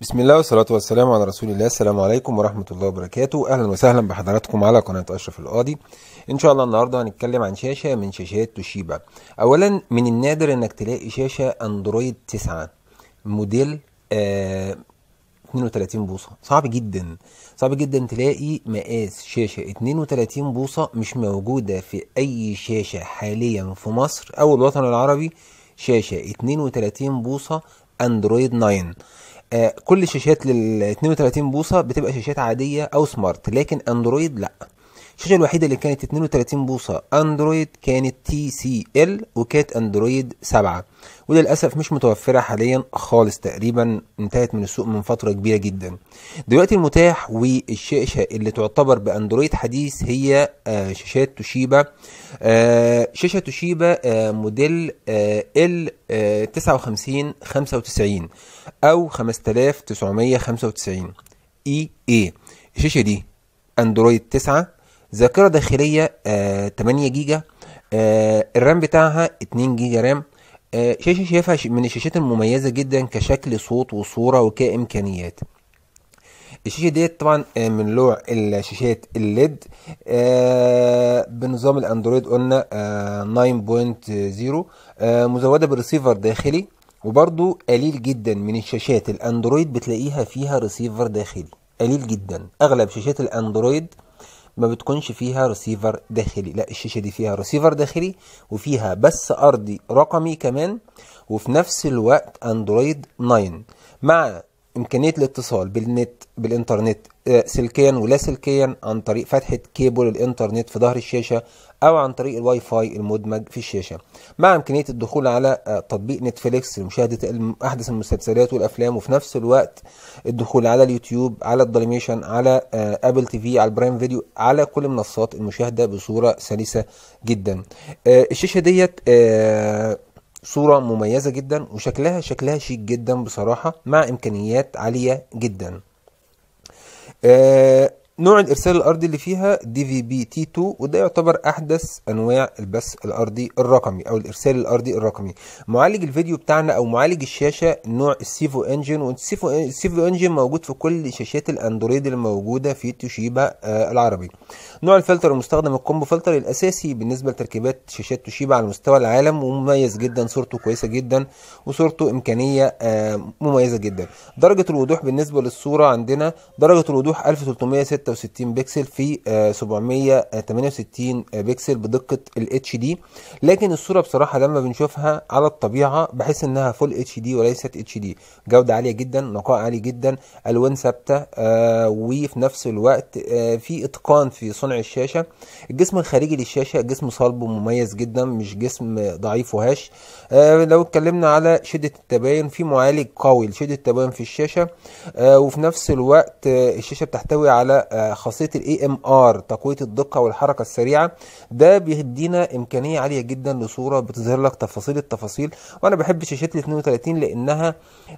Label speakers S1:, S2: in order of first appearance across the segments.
S1: بسم الله والصلاة والسلام على رسول الله. السلام عليكم ورحمة الله وبركاته. أهلا وسهلا بحضراتكم على قناة أشرف القاضي. إن شاء الله النهاردة هنتكلم عن شاشة من شاشات توشيبا. أولا من النادر إنك تلاقي شاشة أندرويد 9 موديل آه 32 بوصة. صعب جدا. صعب جدا تلاقي مقاس شاشة. 32 بوصة مش موجودة في أي شاشة حاليا في مصر أو الوطن العربي. شاشة 32 بوصة أندرويد 9 آه كل الشاشات لل 32 بوصة بتبقى شاشات عادية أو smart لكن أندرويد لأ. الشاشة الوحيدة اللي كانت 32 بوصة أندرويد كانت TCL وكانت أندرويد 7 وللأسف مش متوفرة حاليا خالص تقريبا انتهت من السوق من فترة كبيرة جدا. دلوقتي المتاح والشاشة اللي تعتبر بأندرويد حديث هي آه شاشات توشيبا. آه شاشة توشيبا آه موديل L 59 95 أو 5995 EA الشاشة دي أندرويد 9 ذاكرة داخلية آه 8 جيجا آه الرام بتاعها 2 جيجا RAM آه شاشة شايفها من الشاشات المميزة جدا كشكل صوت وصورة وكإمكانيات. الشاشة ديت طبعا من نوع الشاشات ال LED آه بنظام الأندرويد قلنا آه 9.0 آه مزودة بريسيفر داخلي وبرضو قليل جدا من الشاشات الأندرويد بتلاقيها فيها ريسيفر داخلي. قليل جدا. أغلب شاشات الأندرويد ما بتكونش فيها ريسيفر داخلي. لا الشاشة دي فيها ريسيفر داخلي وفيها بث ارضي رقمي كمان وفي نفس الوقت اندرويد 9 مع إمكانية الاتصال بالنت بالإنترنت سلكيا ولا سلكيا عن طريق فتحة كيبل الإنترنت في ظهر الشاشة أو عن طريق الواي فاي المدمج في الشاشة. مع إمكانية الدخول على تطبيق Netflix لمشاهدة أحدث المسلسلات والأفلام وفي نفس الوقت الدخول على اليوتيوب على ال Dailymotion على Apple TV على ال Prime Video على كل منصات المشاهدة بصورة سلسة جدا. الشاشة ديت صورة مميزة جدا وشكلها شكلها شيك جدا بصراحة مع إمكانيات عالية جدا. آه نوع الإرسال الأرضي اللي فيها دي في بي تي 2 وده يعتبر أحدث أنواع البث الأرضي الرقمي أو الإرسال الأرضي الرقمي. معالج الفيديو بتاعنا أو معالج الشاشة نوع ال CEVO Engine وال CEVO ال CEVO Engine موجود في كل شاشات الأندرويد اللي موجوده في توشيبا آه العربي. نوع الفلتر المستخدم ال comb filter الأساسي بالنسبة لتركيبات شاشات توشيبا على مستوى العالم ومميز جدا صورته كويسة جدا وصورته إمكانية آه مميزة جدا. درجة الوضوح بالنسبة للصورة عندنا درجة الوضوح 1306 66 بكسل في 768 بكسل بدقة ال HD لكن الصورة بصراحة لما بنشوفها على الطبيعة بحس إنها full HD وليست HD جودة عالية جدا نقاء عالي جدا ألوان ثابتة آه وفي نفس الوقت آه في إتقان في صنع الشاشة. الجسم الخارجي للشاشة جسم صلب ومميز جدا مش جسم ضعيف وهش. آه لو اتكلمنا على شدة التباين في معالج قوي لشدة التباين في الشاشة. آه وفي نفس الوقت آه الشاشة بتحتوي على آه خاصية ال AMR تقوية الدقة والحركة السريعة. ده بيدينا إمكانية عالية جدا لصورة بتظهر لك تفاصيل التفاصيل. وأنا بحب شاشات ال 32 لأنها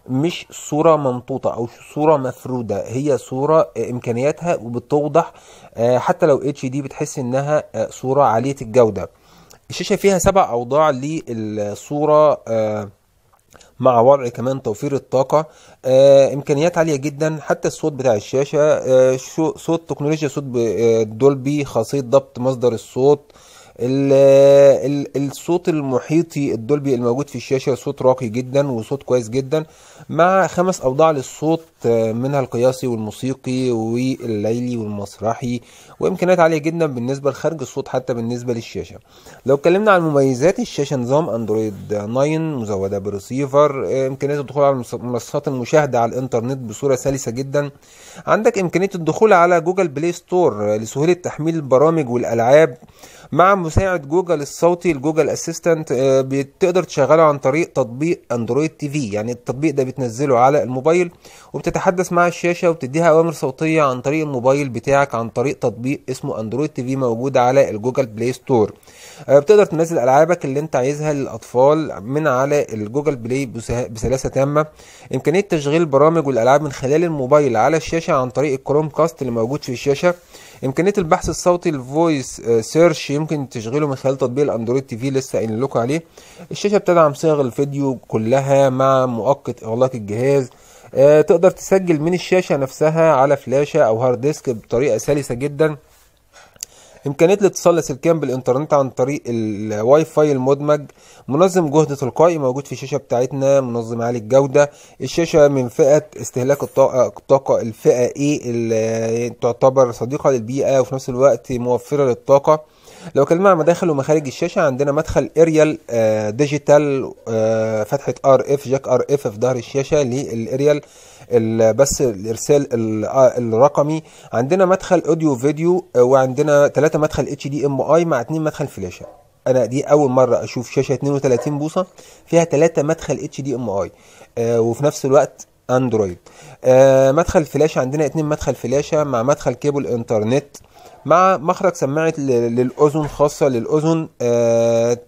S1: مش صورة ممطوطه أو صورة مفرودة. هي صورة إمكانياتها وبتوضح حتى لو HD بتحس إنها صورة عالية الجودة. الشاشة فيها سبع أوضاع للصورة مع وضع كمان توفير الطاقة. آه إمكانيات عالية جدا. حتى الصوت بتاع الشاشة آه صوت تكنولوجيا صوت دولبي خاصية ضبط مصدر الصوت. ال ال الصوت المحيطي الدولبي الموجود في الشاشة صوت راقي جدا وصوت كويس جدا مع خمس أوضاع للصوت منها القياسي والموسيقي والليلي والمسرحي وإمكانيات عالية جدا بالنسبة لخارج الصوت حتى بالنسبة للشاشة. لو اتكلمنا عن مميزات الشاشة نظام أندرويد 9 مزودة بريسيفر إمكانية الدخول على منصات المشاهدة على الإنترنت بصورة سلسة جدا. عندك إمكانية الدخول على Google Play Store لسهولة تحميل البرامج والألعاب. مع مساعد جوجل الصوتي ال Google Assistant بتقدر تشغله عن طريق تطبيق Android TV. يعني التطبيق ده بتنزله على الموبايل وبتتحدث مع الشاشة وبتديها أوامر صوتية عن طريق الموبايل بتاعك عن طريق تطبيق اسمه Android TV موجود على ال Google Play Store. بتقدر تنزل ألعابك اللي أنت عايزها للأطفال من على ال Google Play بسلاسة تامة. إمكانية تشغيل البرامج والألعاب من خلال الموبايل على الشاشة عن طريق ال Chromecast اللي موجود في الشاشة. إمكانية البحث الصوتي ال voice search يمكن تشغيله من خلال تطبيق ال Android TV لسه قايل لكم عليه. الشاشة بتدعم صيغ الفيديو كلها مع مؤقت إغلاق الجهاز. آه، تقدر تسجل من الشاشة نفسها على فلاشة أو هارد ديسك بطريقة سلسة جدا. إمكانية الاتصال لاسلكيا بالإنترنت عن طريق الواي فاي المدمج منظم جهد تلقائي موجود في الشاشة بتاعتنا منظم عالي الجودة. الشاشة من فئة استهلاك الطاقه الطاقة الفئة A اللي تعتبر صديقة للبيئة وفي نفس الوقت موفرة للطاقة. لو اتكلمنا عن مداخل ومخارج الشاشة عندنا مدخل اريال آه، digital آه، فتحة RF جاك RF في ظهر الشاشة للاريال ال- بس الإرسال ال- الرقمي. عندنا مدخل audio video آه، وعندنا ثلاثة مدخل HDMI مع اتنين مدخل فلاشة. أنا دي أول مرة أشوف شاشة 32 بوصة فيها ثلاثة مدخل HDMI وفي نفس الوقت أندرويد. آه، مدخل فلاشة عندنا اتنين مدخل فلاشة مع مدخل كيبل إنترنت مع مخرج سماعة ل- للأذن خاصة للأذن. آه،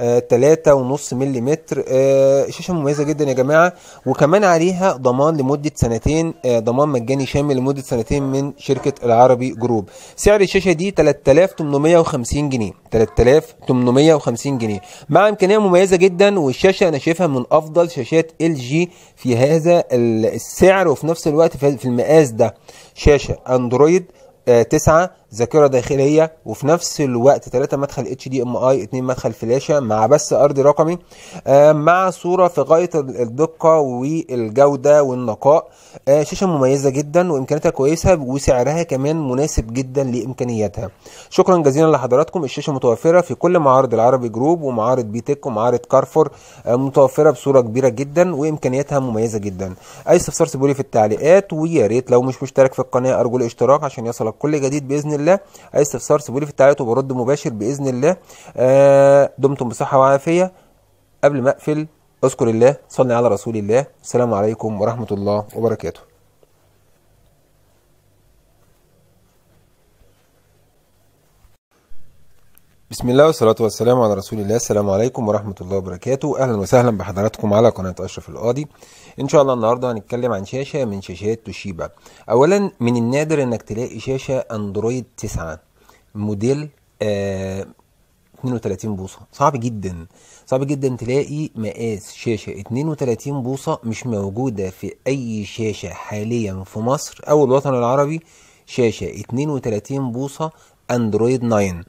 S1: 3.5 ملم آه، شاشة مميزة جدا يا جماعة. وكمان عليها ضمان لمدة سنتين. آه، ضمان مجاني شامل لمدة سنتين من شركة العربي Group. سعر الشاشة دي 3850 جنيه. 3850 جنيه. مع إمكانية مميزة جدا والشاشة أنا شايفها من أفضل شاشات LG في هذا السعر وفي نفس الوقت في المقاس ده. شاشة أندرويد آه، 9 ذاكرة داخلية وفي نفس الوقت 3 مدخل HDMI 2 مدخل فلاشة مع بث أرض رقمي آه، مع صورة في غاية الدقة والجودة والنقاء. آه، شاشة مميزة جدا وإمكانياتها كويسة وسعرها كمان مناسب جدا لإمكانياتها. شكرا جزيلا لحضراتكم. الشاشة متوفرة في كل معارض العربي Group ومعارض بيتك ومعارض كارفور. آه، متوفرة بصورة كبيرة جدا وإمكانياتها مميزة جدا. أي استفسار سيبولي في التعليقات ويا ريت لو مش مشترك في القناة أرجو الاشتراك عشان يصلك كل جديد بإذن الله. اي استفسار سيبولي في التعليقات وبرد مباشر بإذن الله. آه، دمتم بصحة وعافية. قبل ما أقفل أذكر الله صلي على رسول الله. السلام عليكم ورحمة الله وبركاته. بسم الله والصلاة والسلام على رسول الله. السلام عليكم ورحمة الله وبركاته. أهلا وسهلا بحضراتكم على قناة أشرف القاضي. إن شاء الله النهاردة هنتكلم عن شاشة من شاشات توشيبا. أولا من النادر إنك تلاقي شاشة أندرويد 9 موديل آه 32 بوصة. صعب جدا. صعب جدا تلاقي مقاس شاشة. 32 بوصة مش موجودة في أي شاشة حاليا في مصر أو الوطن العربي. شاشة 32 بوصة أندرويد 9 آه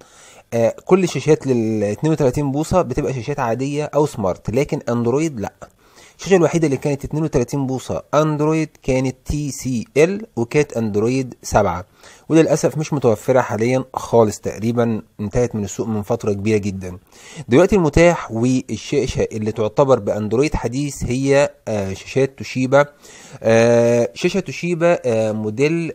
S1: كل الشاشات لل 32 بوصة بتبقى شاشات عادية أو smart لكن أندرويد لأ. الشاشة الوحيدة اللي كانت 32 بوصة أندرويد كانت TCL وكانت أندرويد 7 وللأسف مش متوفرة حاليا خالص تقريبا انتهت من السوق من فترة كبيرة جدا. دلوقتي المتاح والشاشة اللي تعتبر بأندرويد حديث هي آه، شاشات توشيبا. آه، شاشة توشيبا آه، موديل